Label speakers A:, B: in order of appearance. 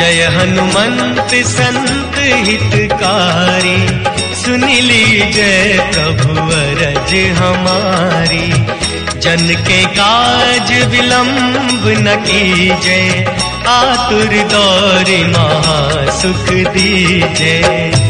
A: जय हनुमंत संत हितकारी, सुन लीजय प्रभु अरज हमारी। जन के काज विलंब न कीजय आतुर दौर महा सुख दीजय